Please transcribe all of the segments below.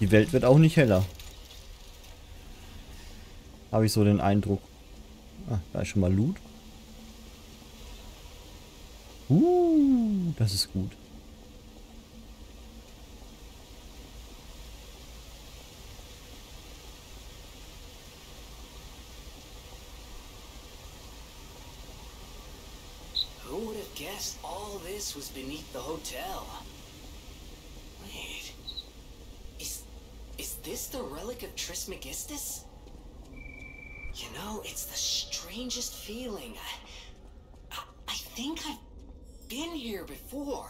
Die Welt wird auch nicht heller. Habe ich so den Eindruck. Ah, da ist schon mal Loot. Uh, das ist gut. Who would have guessed all this was beneath the hotel? This the relic of Trismegistus? You know, it's the strangest feeling. I, I, I think I've been here before.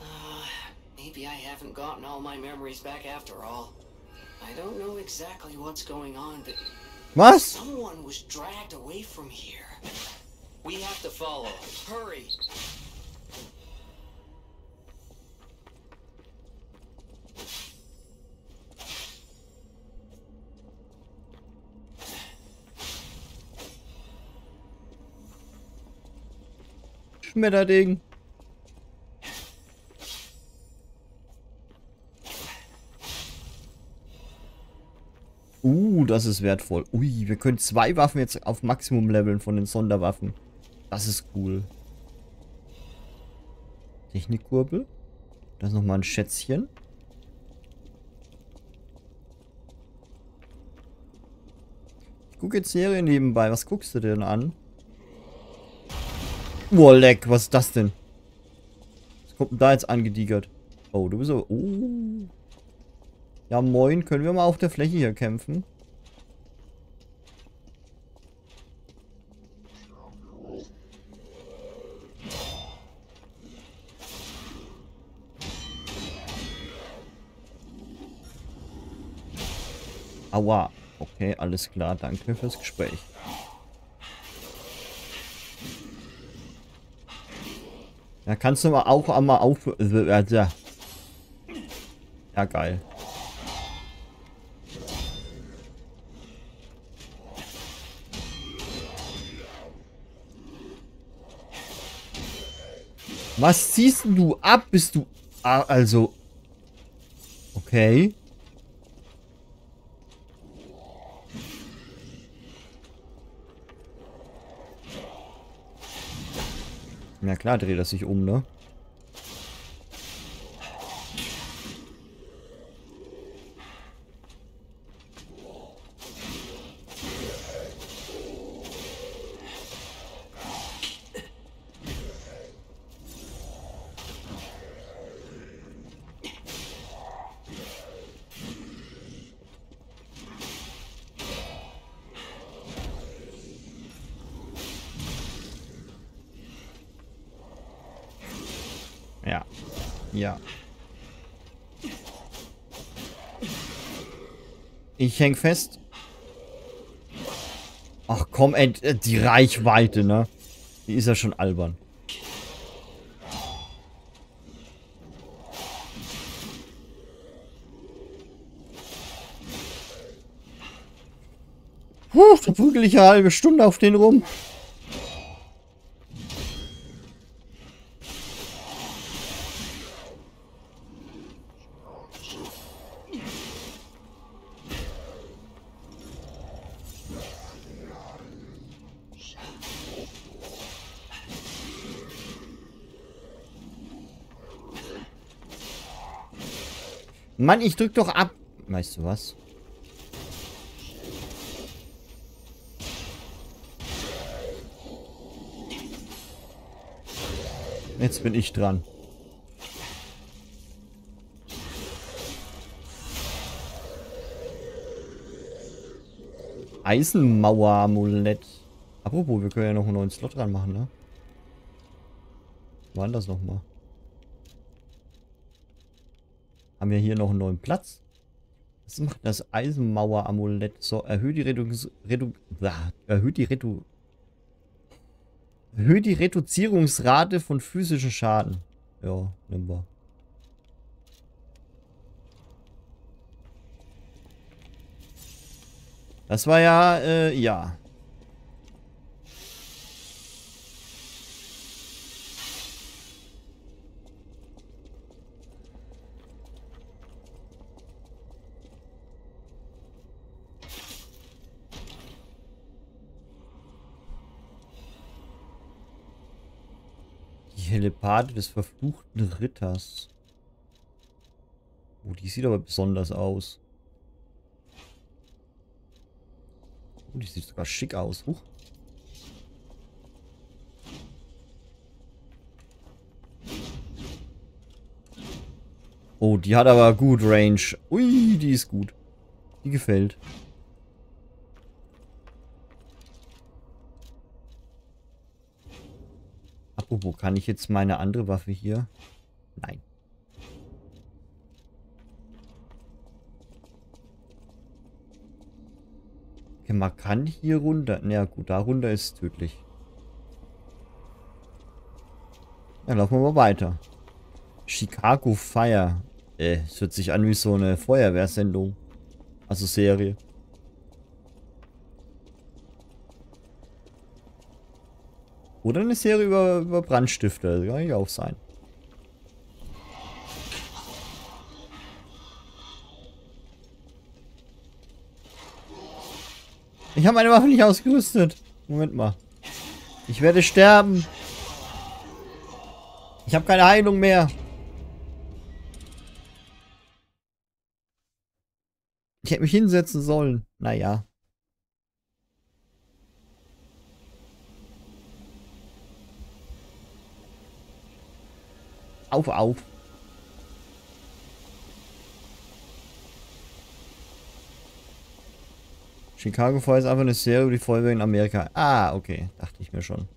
Uh, maybe I haven't gotten all my memories back after all. I don't know exactly what's going on, but Was? someone was dragged away from here. We have to follow. Hurry. Schmetterding. Uh, das ist wertvoll. Ui, wir können zwei Waffen jetzt auf Maximum leveln von den Sonderwaffen. Das ist cool. Technikkurbel. Da ist nochmal ein Schätzchen. Ich gucke jetzt Serien nebenbei. Was guckst du denn an? Leck, was ist das denn? Was kommt denn da jetzt angediegert? Oh, du bist so. Oh. Ja, moin. Können wir mal auf der Fläche hier kämpfen? Aua. Okay, alles klar. Danke fürs Gespräch. Da kannst du mal auch einmal auf... Ja, geil. Was ziehst du ab, bist du... Ah, also... Okay. Na klar dreht er sich um, ne? Ja. Ja. Ich häng fest. Ach komm, äh, die Reichweite, ne? Die ist ja schon albern. Puh, da prügel ich eine halbe Stunde auf den rum. Mann, ich drück doch ab. Weißt du was? Jetzt bin ich dran. Eisenmauer-Amulett. Apropos, wir können ja noch einen neuen Slot dran machen, ne? Denn das nochmal? Haben wir hier noch einen neuen Platz? Was macht das Eisenmauer-Amulett? So, erhöht die Redu... Redu erhöht die Redu... Erhöht die Reduzierungsrate von physischen Schaden. Ja, nimm wir. Das war ja, äh, ja. Hellepade des verfluchten Ritters. Oh, die sieht aber besonders aus. Oh, die sieht sogar schick aus. Huch. Oh, die hat aber gut Range. Ui, die ist gut. Die gefällt. Apropos, kann ich jetzt meine andere Waffe hier? Nein. Okay, man kann hier runter. Na ja, gut, da runter ist tödlich. Dann laufen wir mal weiter. Chicago Fire. Äh, es hört sich an wie so eine Feuerwehrsendung. Also Serie. Oder eine Serie über, über Brandstifter. Das kann ja auch sein. Ich habe meine Waffe nicht ausgerüstet. Moment mal. Ich werde sterben. Ich habe keine Heilung mehr. Ich hätte mich hinsetzen sollen. Naja. Auf, auf. Chicago Fire ist einfach eine Serie über die Feuerwehr in Amerika. Ah, okay. Dachte ich mir schon.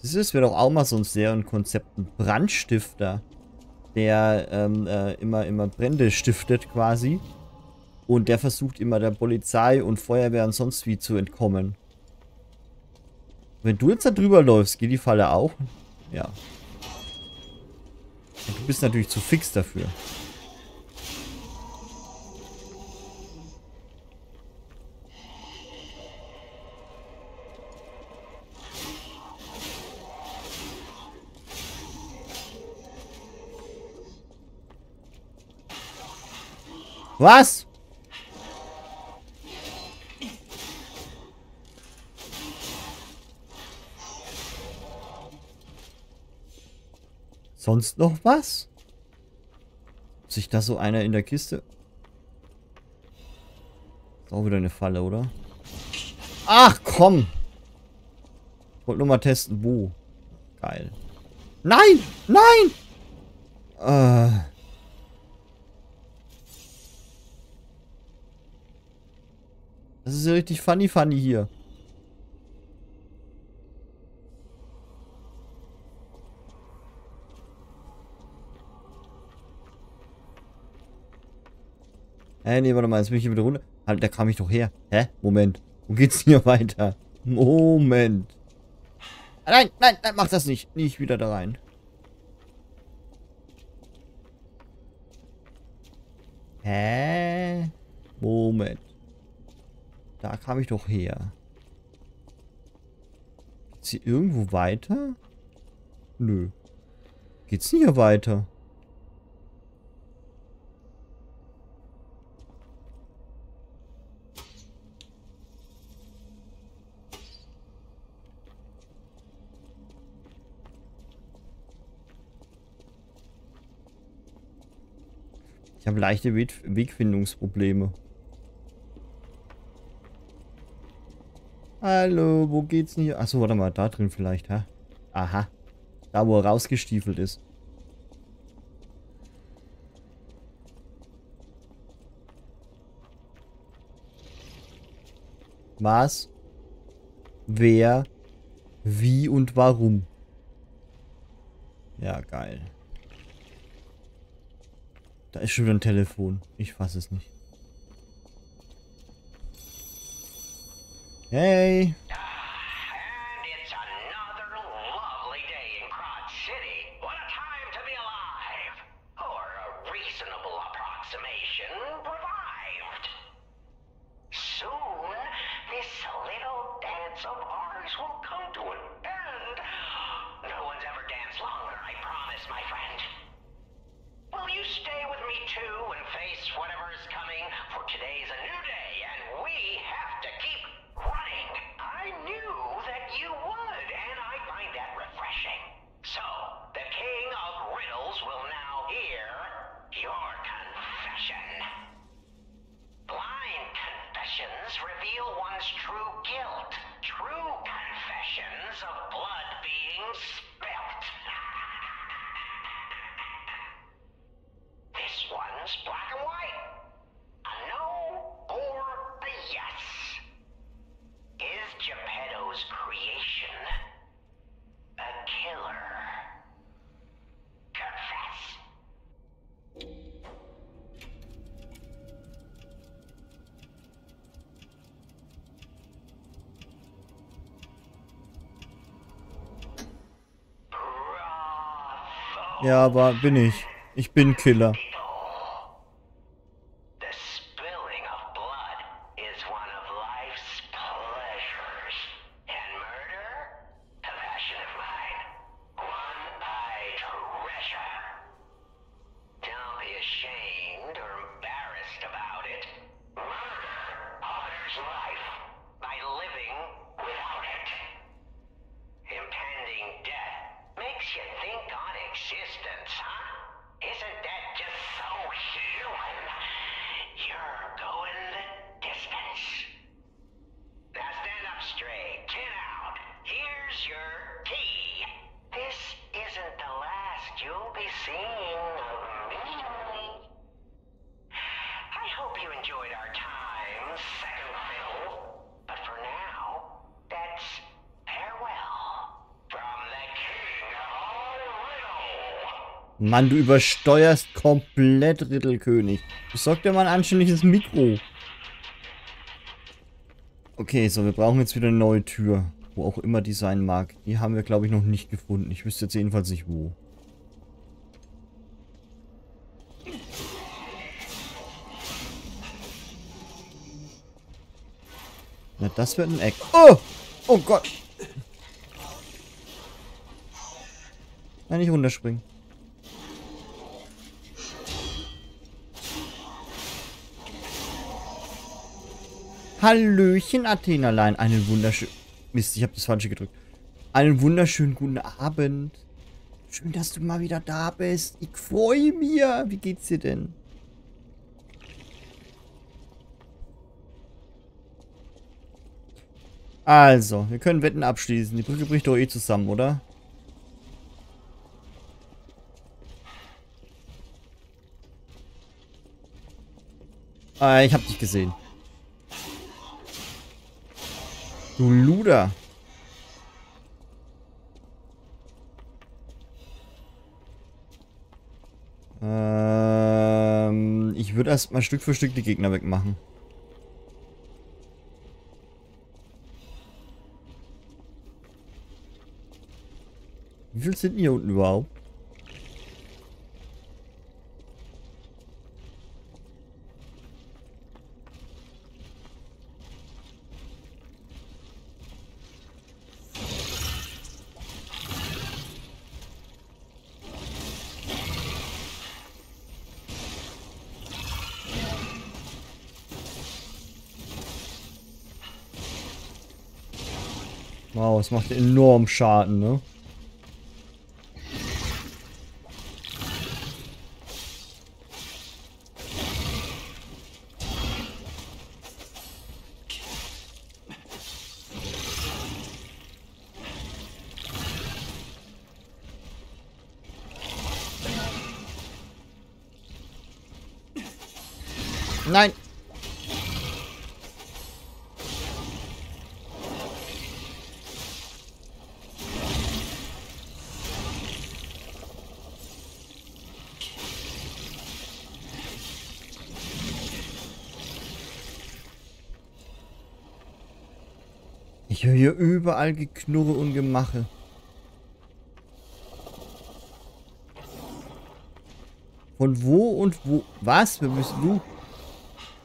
Das wäre doch auch mal so ein Serienkonzept. Ein Brandstifter der ähm, äh, immer, immer Brände stiftet quasi. Und der versucht immer der Polizei und Feuerwehr und sonst wie zu entkommen. Wenn du jetzt da drüber läufst, geht die Falle auch? Ja. Und du bist natürlich zu fix dafür. Was? Sonst noch was? Sich da so einer in der Kiste? Ist auch wieder eine Falle, oder? Ach, komm! Ich wollte nur mal testen, wo. Geil. Nein! Nein! Äh... Das ist ja richtig funny funny hier. Hä, nee, warte mal, jetzt bin ich hier wieder runter. Halt, da kam ich doch her. Hä? Moment. Wo geht's hier weiter? Moment. Nein, nein, nein, mach das nicht. Nicht wieder da rein. Hä? Moment. Da kam ich doch her. Geht's hier irgendwo weiter? Nö. Geht's hier weiter? Ich habe leichte Wegfindungsprobleme. Hallo, wo geht's denn hier? Achso, warte mal, da drin vielleicht, ha? Aha. Da, wo er rausgestiefelt ist. Was? Wer? Wie und warum? Ja, geil. Da ist schon wieder ein Telefon. Ich fasse es nicht. Hey. Ja, aber bin ich. Ich bin Killer. Mann, du übersteuerst komplett Rittelkönig. Besorg dir mal ein anständiges Mikro. Okay, so, wir brauchen jetzt wieder eine neue Tür. Wo auch immer die sein mag. Die haben wir, glaube ich, noch nicht gefunden. Ich wüsste jetzt jedenfalls nicht wo. Na, das wird ein Eck. Oh! Oh Gott! Nein, nicht runterspringen. Hallöchen, Athenalein. Einen wunderschönen... Mist, ich habe das Falsche gedrückt. Einen wunderschönen guten Abend. Schön, dass du mal wieder da bist. Ich freue mich. Wie geht's dir denn? Also, wir können Wetten abschließen. Die Brücke bricht doch eh zusammen, oder? Äh, ich hab dich gesehen. Du Luder. Ähm, ich würde erstmal Stück für Stück die Gegner wegmachen. Wie viel sind hier unten überhaupt? Wow, es macht enorm Schaden, ne? Nein! Ich höre überall Geknurre und Gemache. Von wo und wo? Was? Wer bist du? Du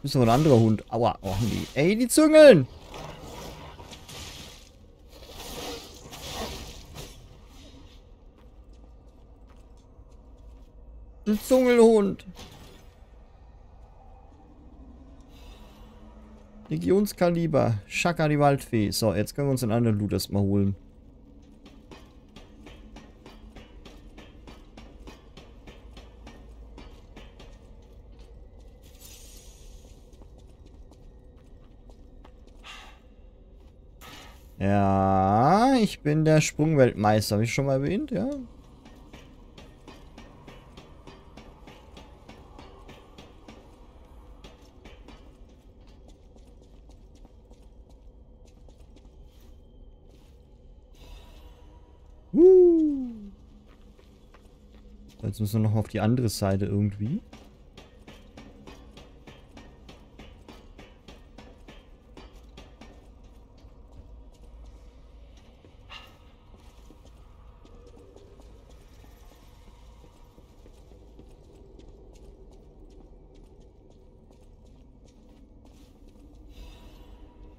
bist doch ein anderer Hund. Aua. Oh nee. Ey, die Züngeln! Ein Zungelhund. Legionskaliber. Schaka die Waldfee. So, jetzt können wir uns den anderen Loot erstmal holen. Ja, ich bin der Sprungweltmeister. Habe ich schon mal erwähnt, ja? Jetzt müssen wir noch auf die andere Seite irgendwie.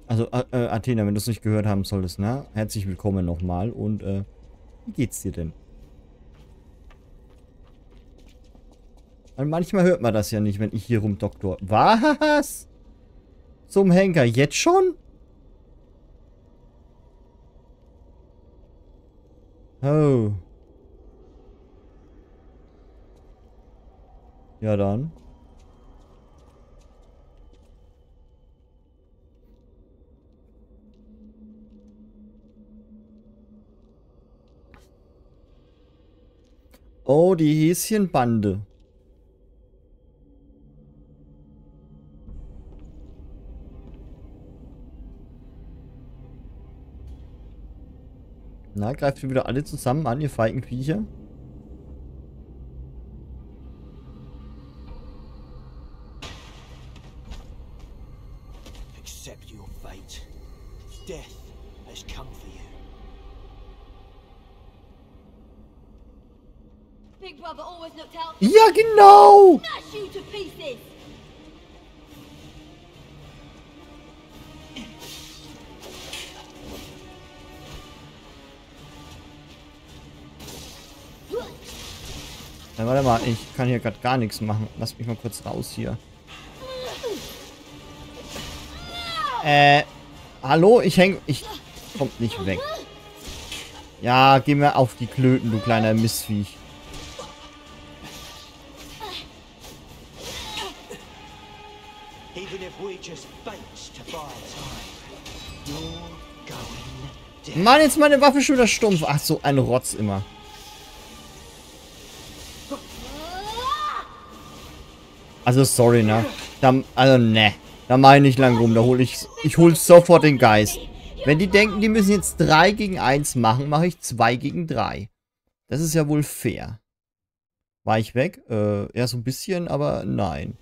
Also, äh, Athena, wenn du es nicht gehört haben solltest, ne? Herzlich willkommen nochmal und, äh, wie geht's dir denn? Und manchmal hört man das ja nicht, wenn ich hier rumdoktor. Was? Zum Henker. Jetzt schon? Oh. Ja dann. Oh, die Häschenbande. Na, greift ihr wieder alle zusammen an, ihr feigen Viecher? Accept your fate. Death has come for you. Big Brother always looked out Ja, genau! smash you to pieces! Warte mal, ich kann hier gerade gar nichts machen. Lass mich mal kurz raus hier. Äh, hallo? Ich häng... Ich... Kommt nicht weg. Ja, geh mir auf die Klöten, du kleiner Missviech. Down. Mann, jetzt meine Waffe schon wieder stumpf. Ach so, ein Rotz immer. Also, sorry, ne? Da, also, ne. Da meine ich lang rum. Da hole ich... Ich hol sofort den Geist. Wenn die denken, die müssen jetzt 3 gegen 1 machen, mache ich 2 gegen 3. Das ist ja wohl fair. War ich weg? Äh, ja, so ein bisschen, aber nein.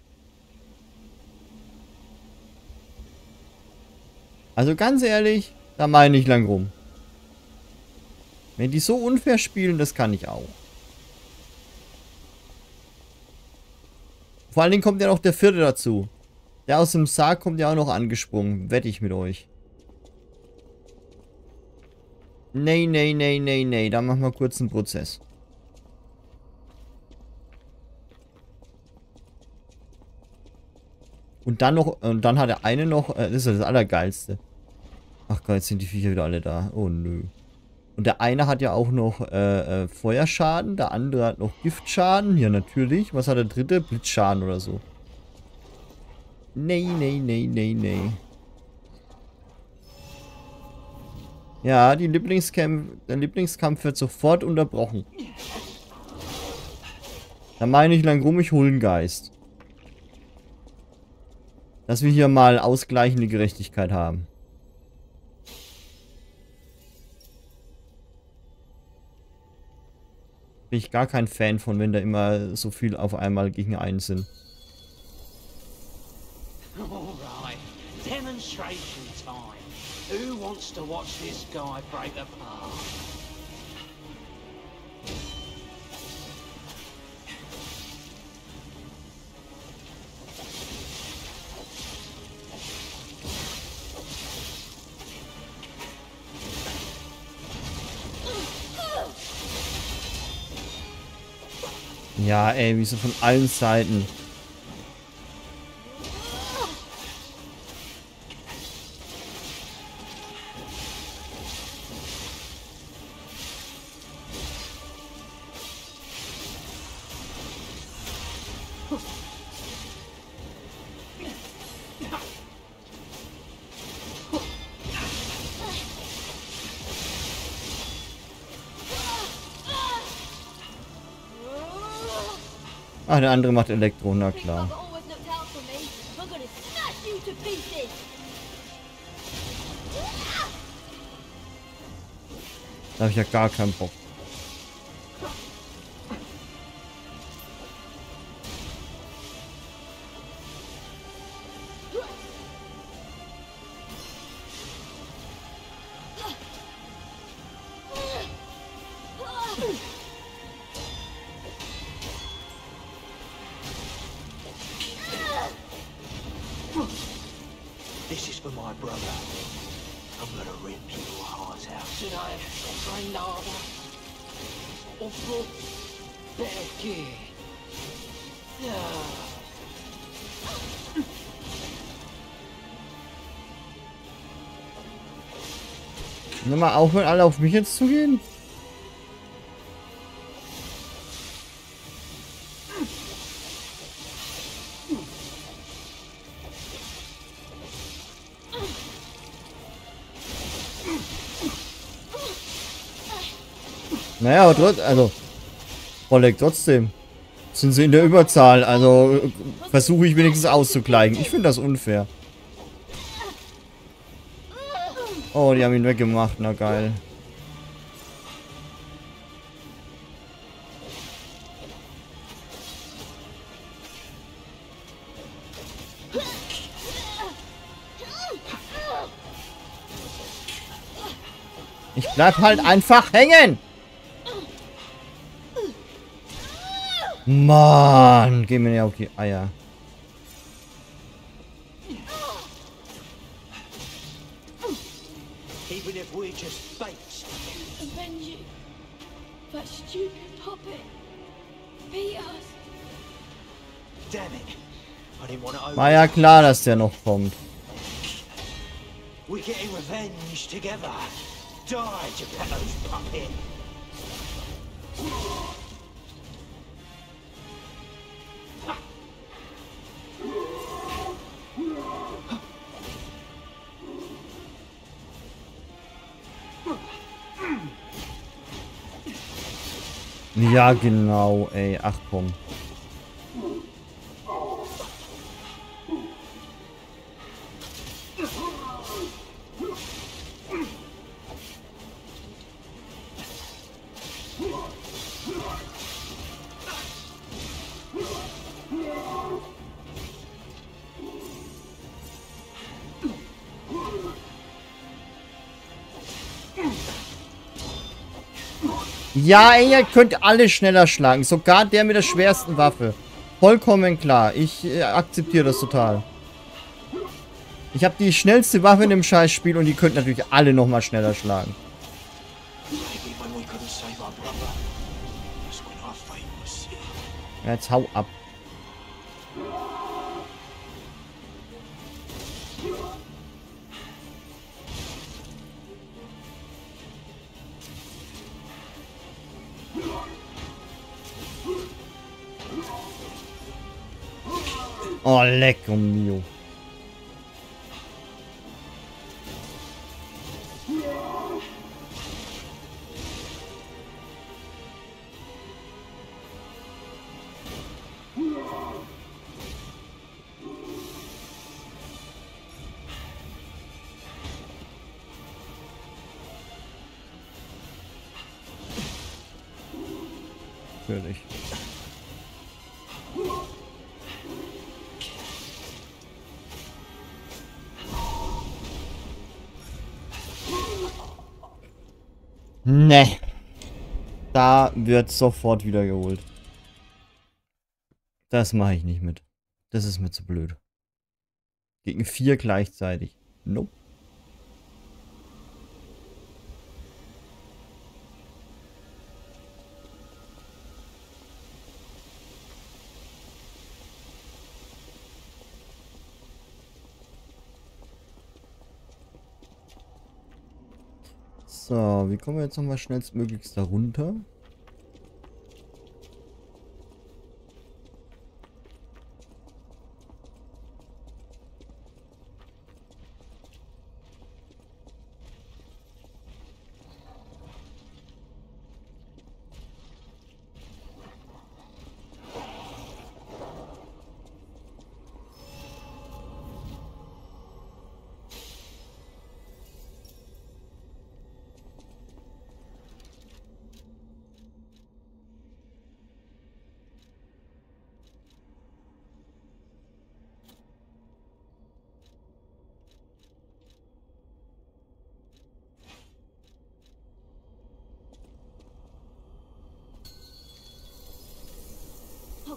Also ganz ehrlich, da meine ich lang rum. Wenn die so unfair spielen, das kann ich auch. Vor allen Dingen kommt ja noch der vierte dazu. Der aus dem Sarg kommt ja auch noch angesprungen. Wette ich mit euch. Nee, nee, nee, nee, nee. Da machen wir kurz einen Prozess. Und dann noch, und dann hat der eine noch, äh, das ist das Allergeilste. Ach Gott, jetzt sind die Viecher wieder alle da. Oh nö. Und der eine hat ja auch noch äh, äh, Feuerschaden, der andere hat noch Giftschaden. Ja, natürlich. Was hat der dritte? Blitzschaden oder so. Nee, nee, nee, nee, nee. Ja, die Lieblingskampf, der Lieblingskampf wird sofort unterbrochen. Da meine ich lang rum, ich hole einen Geist. Dass wir hier mal ausgleichende Gerechtigkeit haben. Bin ich gar kein Fan von, wenn da immer so viel auf einmal gegen einen sind. Alright, demonstration time. Who wants to watch this guy break apart? Ja, ey, wieso von allen Seiten? Ah, der andere macht Elektro, na klar. Da habe ich ja gar keinen Bock. Mal aufhören, alle auf mich jetzt zu gehen. Naja, aber trotzdem, also, Oleg, trotzdem sind sie in der Überzahl, also versuche ich wenigstens auszugleichen. Ich finde das unfair. Oh, die haben ihn weggemacht, na geil. Ich bleib halt einfach hängen. Mann, geh mir nicht auf die Eier. Even if we're just baits. Avenge you. That stupid puppet. Beat us. Damn it. I didn't want to War ja klar, dass der noch kommt. We're getting revenge together. Die, Geppetto's puppet. Ja, genau, ey. Ach komm. Ja, ihr könnt alle schneller schlagen. Sogar der mit der schwersten Waffe. Vollkommen klar. Ich äh, akzeptiere das total. Ich habe die schnellste Waffe in dem Scheißspiel und die könnt natürlich alle nochmal schneller schlagen. Maybe when we En lec en mio. Wird sofort wieder geholt. Das mache ich nicht mit. Das ist mir zu blöd. Gegen vier gleichzeitig. Nope. So, wie kommen wir jetzt nochmal schnellstmöglichst da runter?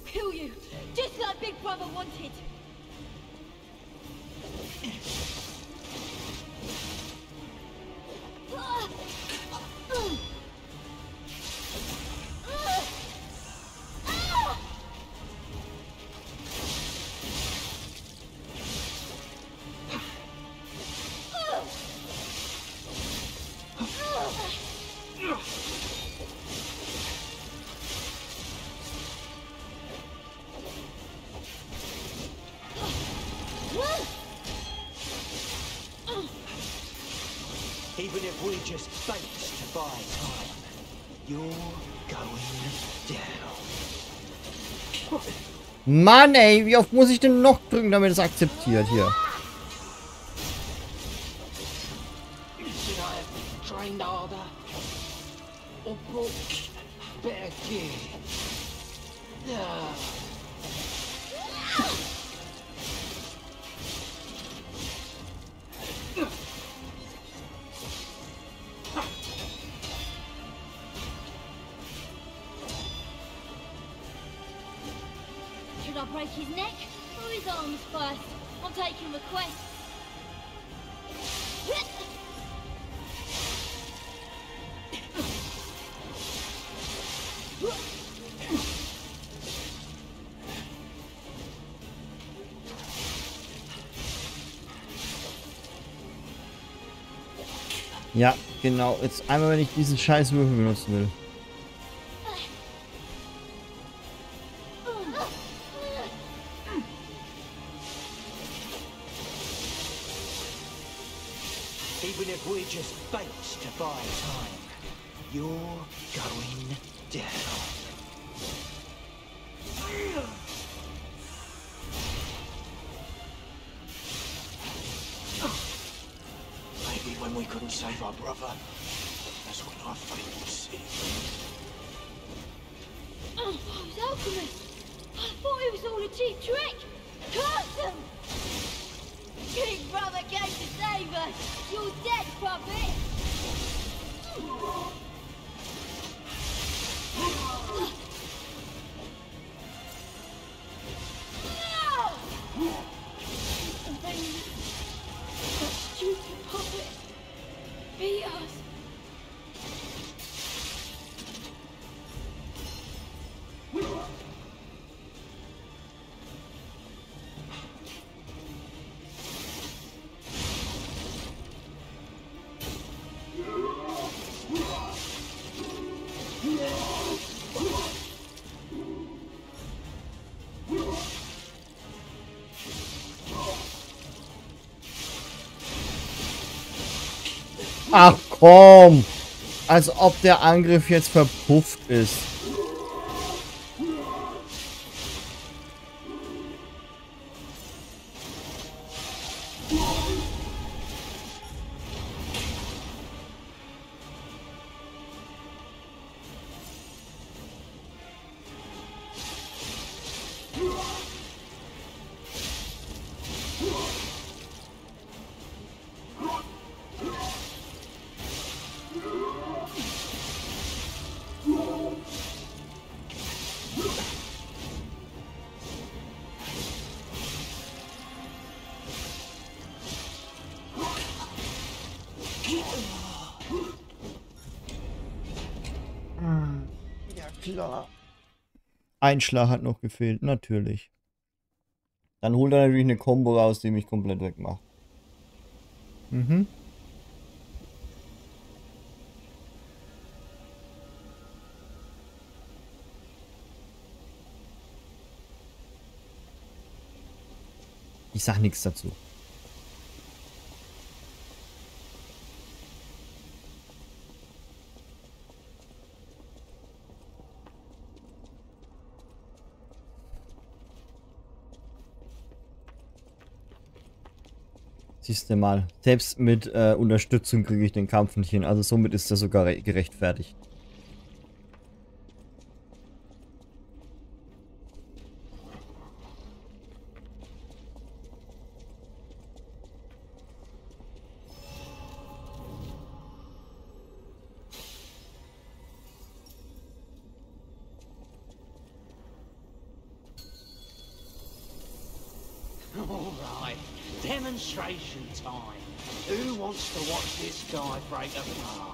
Kill you, just like Big Brother wanted. Buy time, you're going down. Mann, ey, wie oft muss ich denn noch drücken, damit es akzeptiert hier? Ja, genau. Jetzt einmal, wenn ich diesen scheiß Würfel benutzen will. Ach komm! Als ob der Angriff jetzt verpufft ist. Ein Schlag hat noch gefehlt, natürlich. Dann holt er natürlich eine Combo raus, die mich komplett wegmacht. Mhm. Ich sag nichts dazu. Siehst du mal, selbst mit äh, Unterstützung kriege ich den Kampf nicht hin. Also somit ist er sogar re- gerechtfertigt. Demonstration time. Who wants to watch this guy break apart?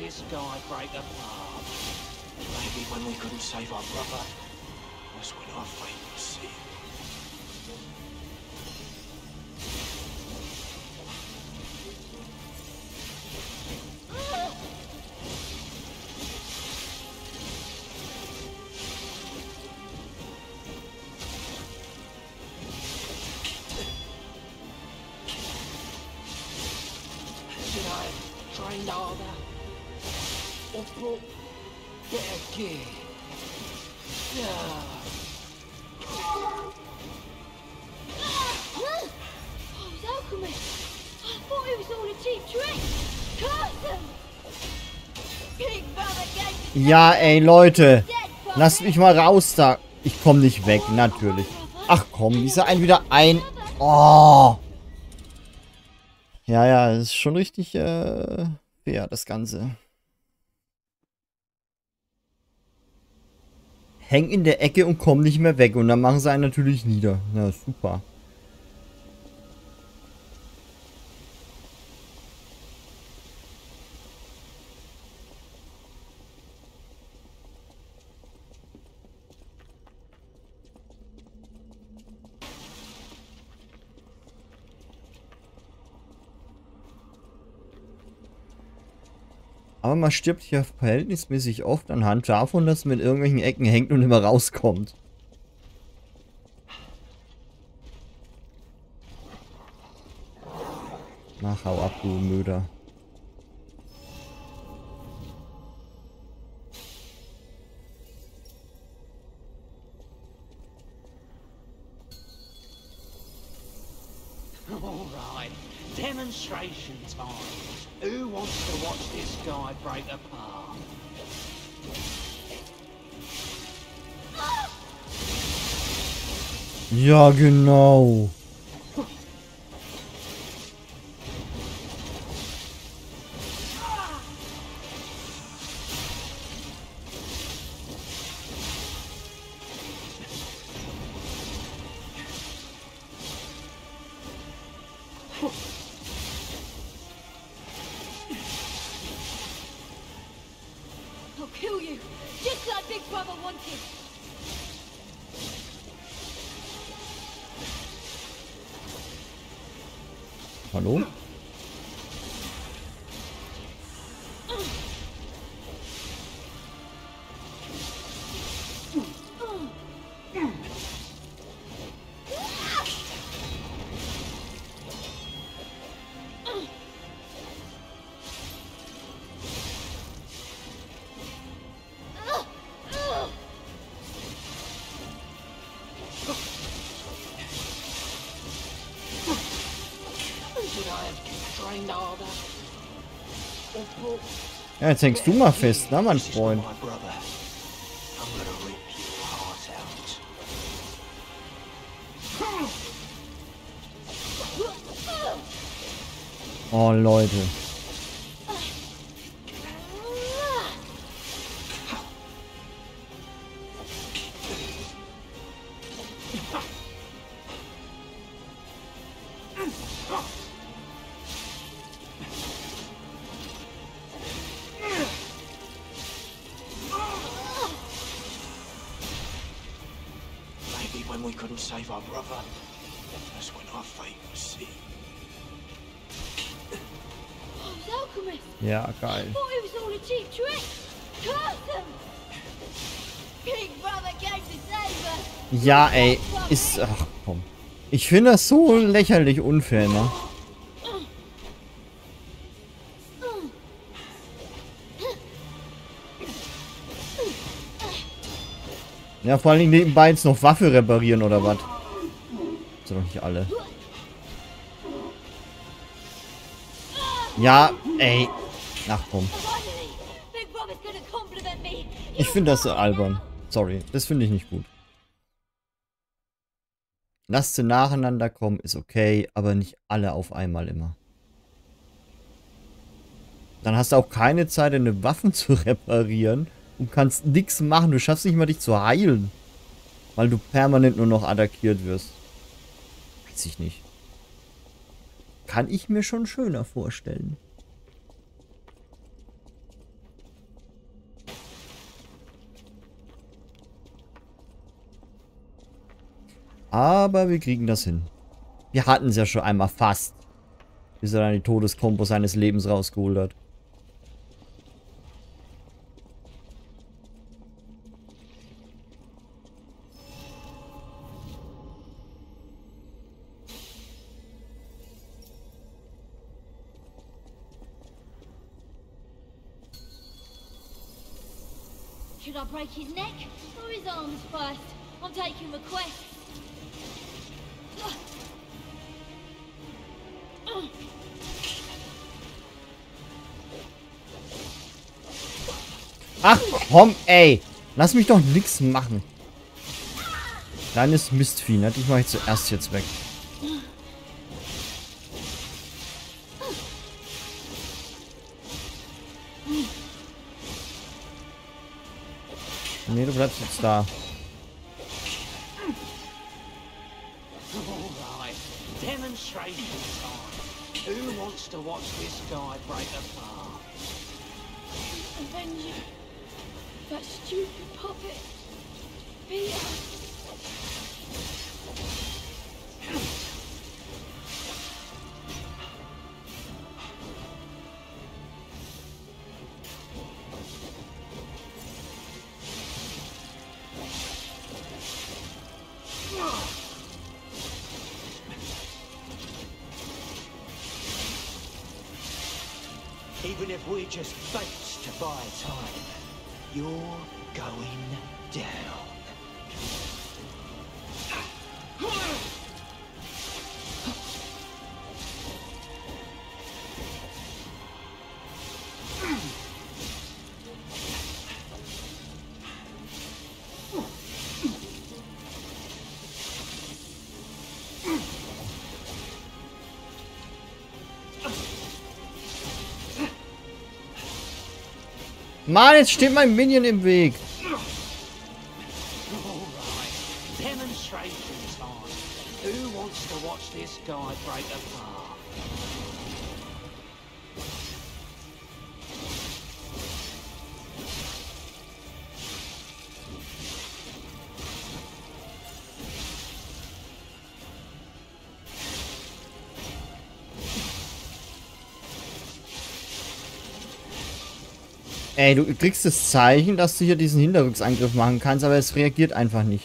This guy break apart? Maybe when we couldn't save our brother, Better gear? Yeah. Oh, it's alchemist. I thought it was all a cheap trick. Curse him! Big brother gave Ja, ey, Leute. Lasst mich mal raus da. Ich komm nicht weg, natürlich. Ach komm, dieser ein wieder ein. Oh. Ja, ja, ist schon richtig äh, fair, das Ganze. Häng in der Ecke und komm nicht mehr weg. Und dann machen sie einen natürlich nieder. Ja, super. Aber man stirbt hier verhältnismäßig oft anhand davon, dass man in irgendwelchen Ecken hängt und immer rauskommt. Na, hau ab, du Möder. All right, demonstration time. Who wants to watch this guy break apart? Ja, genau. Jetzt hängst du mal fest, na, mein Freund. my brother. I'm save our brother, that's when our fate was sealed. Oh, Alchemist. Geil. I thought it was all a cheap trick. Curse them! Big brother came to save us. Ja, ey. Ist. Ach komm. Ich finde das so lächerlich unfair, ne? Ja, vor Dingen nebenbei jetzt noch Waffe reparieren oder was? Sind doch nicht alle. Ja, ey. Ach komm. Ich finde das albern. Sorry, das finde ich nicht gut. Lasst sie nacheinander kommen, ist okay, aber nicht alle auf einmal immer. Dann hast du auch keine Zeit, deine Waffen zu reparieren und kannst nichts machen. Du schaffst nicht mal dich zu heilen. Weil du permanent nur noch attackiert wirst. Weiß ich nicht. Kann ich mir schon schöner vorstellen. Aber wir kriegen das hin. Wir hatten es ja schon einmal fast. Bis er dann die Todeskombo seines Lebens rausgeholt hat. Should I break his neck or his arms first? I'm taking requests. Ach komm, ey. Lass mich doch nichts machen. Kleines Mistvieh, ne? Dich mache ich zuerst jetzt weg. Nee, du bleibst Mann, jetzt steht mein Minion im Weg. Ey, du kriegst das Zeichen, dass du hier diesen Hinterrücksangriff machen kannst, aber es reagiert einfach nicht.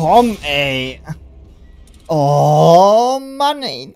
Komm, ey. Oh Mann, ey.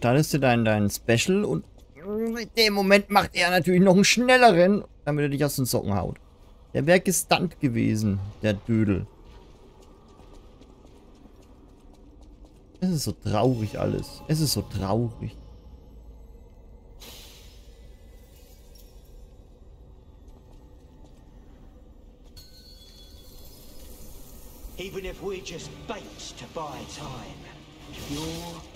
Startest du dein, dein Special und in dem Moment macht er natürlich noch einen schnelleren, damit er dich aus den Socken haut. Der wäre gestunt gewesen, der Dödel. Es ist so traurig alles. Es ist so traurig. Even if we're just baits to buy time, you're.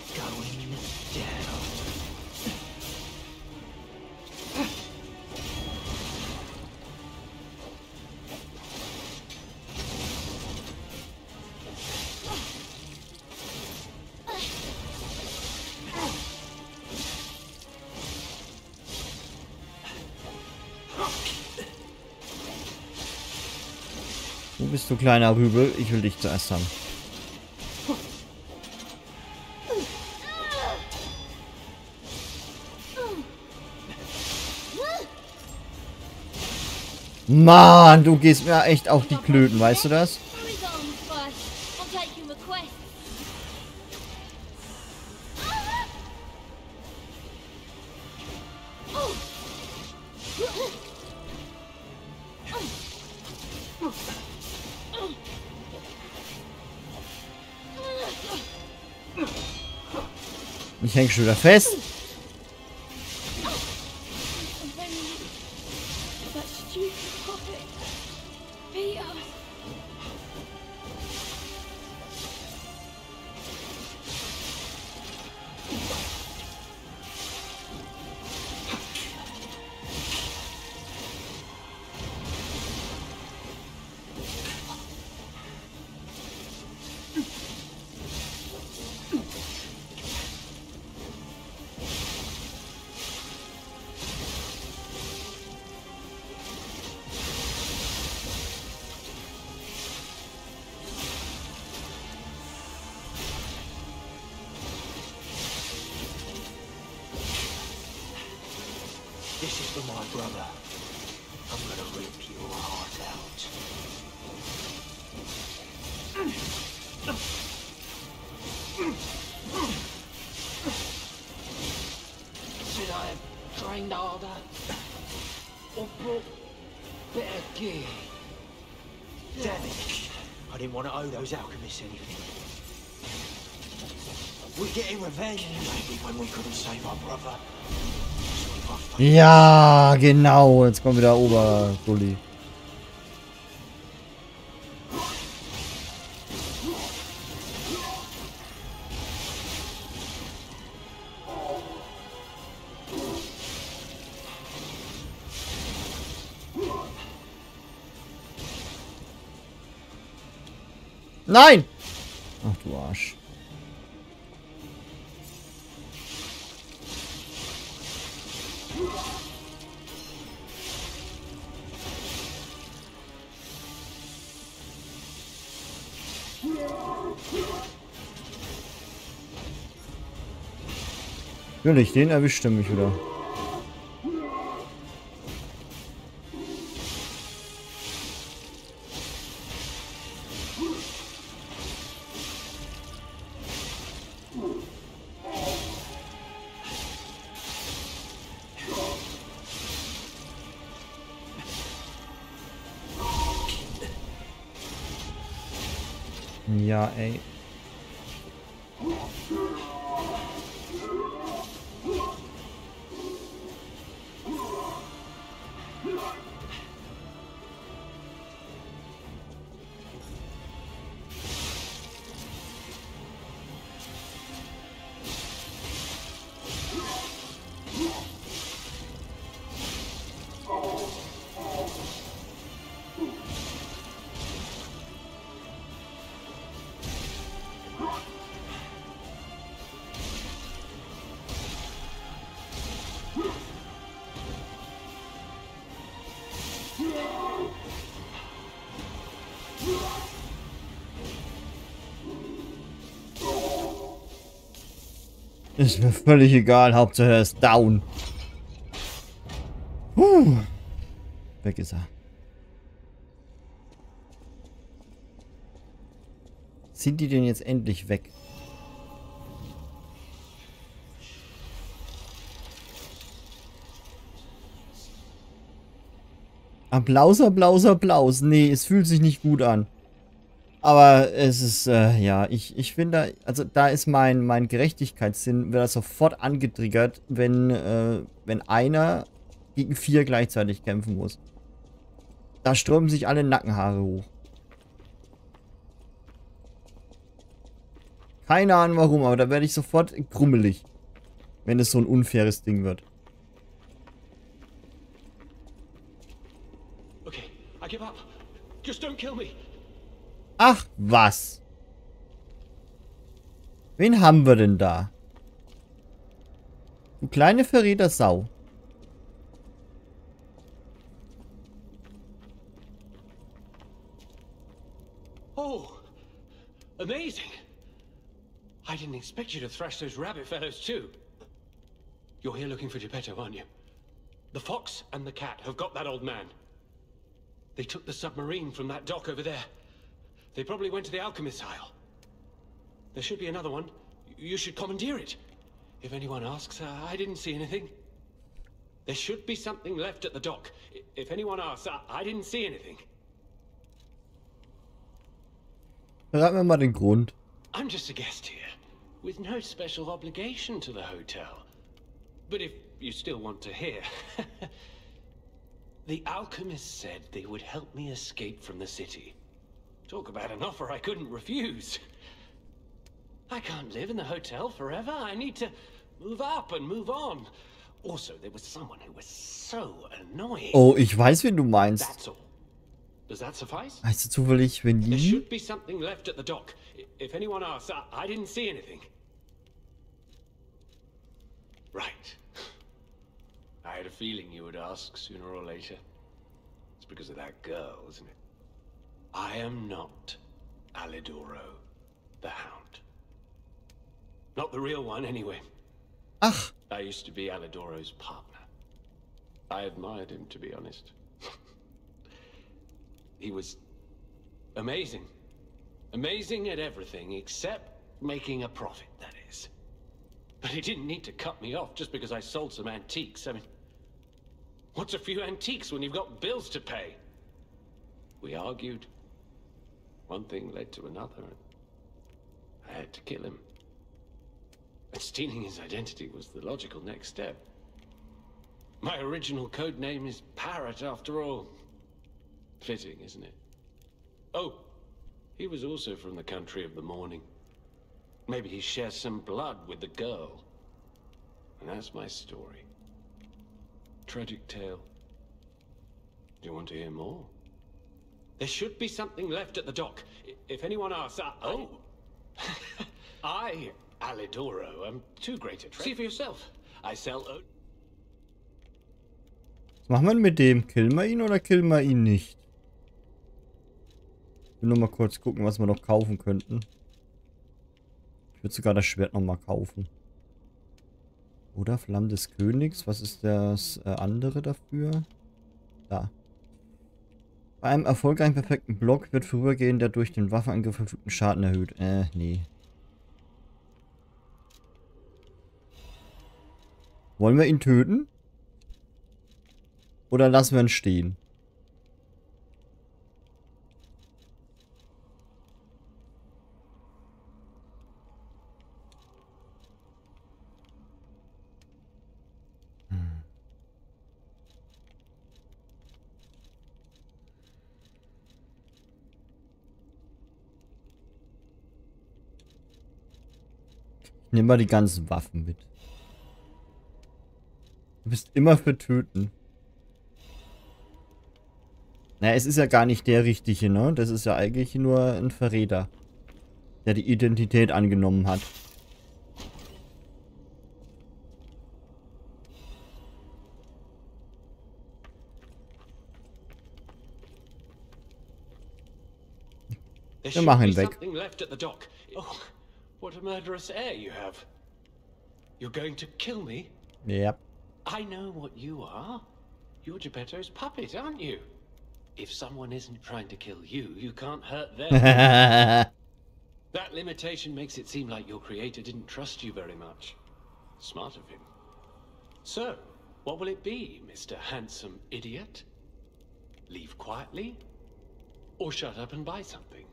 Wo bist du, kleiner Rübel? Ich will dich zuerst haben. Mann, du gehst mir echt auf die Klöten, weißt du das? Ich häng schon wieder fest. Brother. I'm gonna rip your heart out. Should I have trained harder? Or brought better gear? Damn it! I didn't want to owe those alchemists anything. We're getting revenge. Maybe when we couldn't save our brother. Ja, genau. Jetzt kommt wieder Obergulli. Nein! Ach du Arsch. Natürlich, den erwischt er mich wieder. Ist mir völlig egal, Hauptsache er ist down. Puh. Weg ist er. Sind die denn jetzt endlich weg? Applaus, Applaus, Applaus. Nee, es fühlt sich nicht gut an. Aber es ist, äh, ja, ich, ich finde, also da ist mein, mein Gerechtigkeitssinn, wird sofort angetriggert, wenn, äh, wenn einer gegen vier gleichzeitig kämpfen muss. Da strömen sich alle Nackenhaare hoch. Keine Ahnung warum, aber da werde ich sofort grummelig. Wenn es so ein unfaires Ding wird. Okay, I give up. Just don't kill me. Ach, was? Wen haben wir denn da? Du kleine Verräter Sau. Oh, amazing. I didn't expect you to thrash those rabbit fellows too. You're here looking for Geppetto, aren't you? The fox and the cat have got that old man. They took the submarine from that dock over there. They probably went to the alchemist's isle. There should be another one. You should commandeer it. If anyone asks, uh, I didn't see anything. There should be something left at the dock. If anyone asks, uh, I didn't see anything. Verrat mir mal den Grund. I'm just a guest here, with no special obligation to the hotel. But if you still want to hear, the alchemist said they would help me escape from the city. Talk about an offer I couldn't refuse. I can't live in the hotel forever. I need to move up and move on. Also, there was someone who was so annoying. Oh, ich weiß, wen du meinst. That's all. Does that suffice? Heißt du zufällig There Venin? should be something left at the dock. If anyone asks, I, I didn't see anything. Right. I had a feeling you would ask sooner or later. It's because of that girl, isn't it? I am not Alidoro, the Hound. Not the real one, anyway. Ach, I used to be Alidoro's partner. I admired him, to be honest. he was amazing. Amazing at everything except making a profit, that is. But he didn't need to cut me off just because I sold some antiques. I mean, what's a few antiques when you've got bills to pay? We argued. One thing led to another. and I had to kill him. And stealing his identity was the logical next step. My original code name is Parrot, after all. Fitting, isn't it? Oh, he was also from the country of the morning. Maybe he shares some blood with the girl. And that's my story. Tragic tale. Do you want to hear more? There should be something left at the dock. If anyone asks, I... Oh! I, Alidoro, am too great a. See for yourself. I sell... o- was machen wir denn mit dem? Killen wir ihn oder killen wir ihn nicht? Ich will nur mal kurz gucken, was wir noch kaufen könnten. Ich würde sogar das Schwert noch mal kaufen. Oder Flamme des Königs. Was ist das äh, andere dafür? Da. Bei einem erfolgreichen perfekten Block wird vorübergehend der durch den Waffenangriff verfügten Schaden erhöht. Äh, nee. Wollen wir ihn töten? Oder lassen wir ihn stehen? Nehme mal die ganzen Waffen mit. Du bist immer für Töten. Naja, es ist ja gar nicht der Richtige, ne? Das ist ja eigentlich nur ein Verräter. Der die Identität angenommen hat. Wir machen ihn weg. Oh, what a murderous air you have. You're going to kill me? Yep. I know what you are. You're Geppetto's puppet, aren't you? If someone isn't trying to kill you, you can't hurt them. that limitation makes it seem like your creator didn't trust you very much. Smart of him. So, what will it be, Mr. Handsome Idiot? Leave quietly? Or shut up and buy something?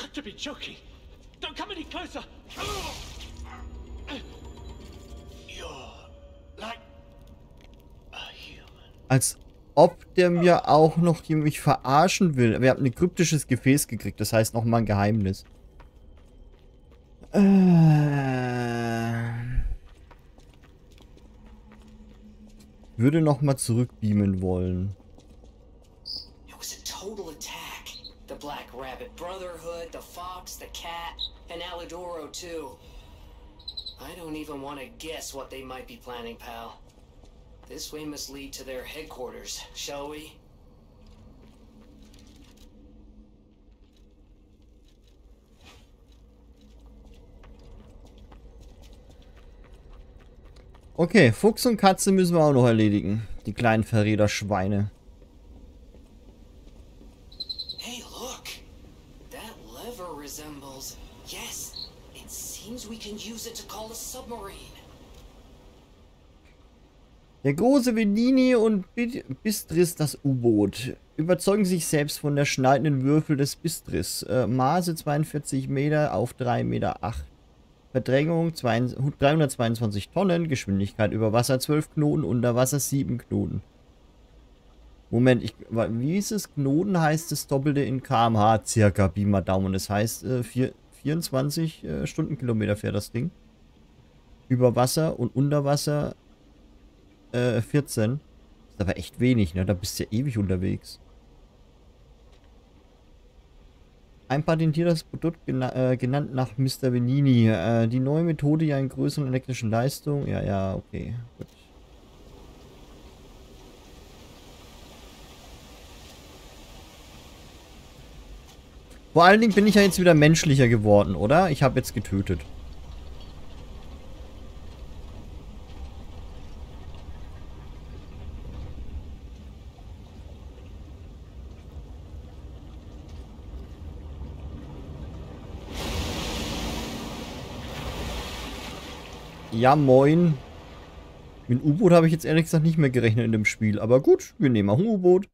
Got to be joking! Don't come any closer! You're like a human. Als ob der mir auch noch mich verarschen will. Wir haben ein kryptisches Gefäß gekriegt. Das heißt nochmal ein Geheimnis. Äh. Würde nochmal zurückbeamen wollen. It was a total attack. The Black Brotherhood, the Fox, the Cat, and Alidoro too. I don't even want to guess what they might be planning, pal. This way must lead to their headquarters, shall we? Okay, Fuchs und Katze müssen wir auch noch erledigen. Die kleinen Verräter-Schweine. Hey, Der große Venini und Bi- Bistris das U-Boot überzeugen sich selbst von der schneidenden Würfel des Bistris. Äh, Maße 42 Meter auf 3 Meter 8. Verdrängung 2 322 Tonnen, Geschwindigkeit über Wasser 12 Knoten, unter Wasser 7 Knoten. Moment, ich, wie ist es? Knoten heißt das Doppelte in kmh, circa, Pi mal Daumen. Das heißt, äh, vier, 24 äh, Stundenkilometer fährt das Ding. Über Wasser und unter Wasser äh, 14. Ist aber echt wenig, ne? Da bist du ja ewig unterwegs. Ein patentiertes Produkt gena äh, genannt nach Mr. Venini. Äh, die neue Methode, die einen größeren elektrischen Leistung. Ja, ja, okay. Gut. Vor allen Dingen bin ich ja jetzt wieder menschlicher geworden, oder? Ich habe jetzt getötet. Ja, moin. Mit U-Boot habe ich jetzt ehrlich gesagt nicht mehr gerechnet in dem Spiel. Aber gut, wir nehmen auch ein U-Boot.